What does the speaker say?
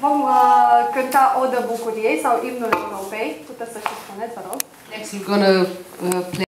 Vom uh, cânta Odă Bucuriei sau Imnul Europei. Puteți să și spuneți, vă rog. Next we're gonna uh, play